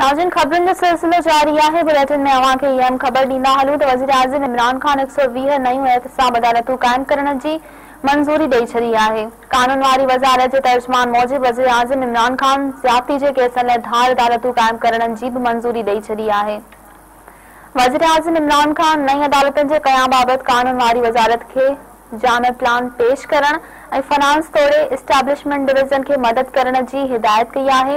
हलूं वज़ीर आज़ीम इमरानदालतूं क़ाइमु करण जी मंज़ूरी डे छॾी आहे क़ानून वारी तर्जमान मूजिब वज़ीर इमरान ख़ान ज़ियासालतू क़ाइमु करण जी मंज़ूरी आहे वज़ीर आज़िम इमरान ख़ान नई अदालतुनि وزارت क़याम جامع پلان वारी वज़ारत खे فنانس प्लान पेश करणु ऐं مدد करण जी हिदायत कई आहे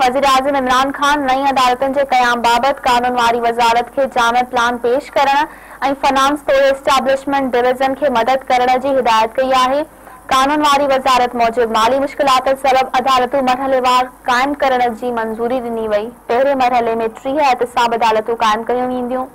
वज़ीराज़म इमरान ख़ान नई अदालतुनि जे क़याम बाबति क़ानून वारी वज़ारत खे जाम प्लान पेश करणु ऐं फ़नांस ते मदद करण जी हिदायत कई आहे क़ानून वारी वज़ारत मूजिब माली मुश्किलात सबब अदालतुनि मरहलेवार क़ाइमु करण जी मंज़ूरी डि॒नी वई पहिरें मरहले में टीह ऐतसाब अदालतूं क़ाइमु कयूं वेंदियूं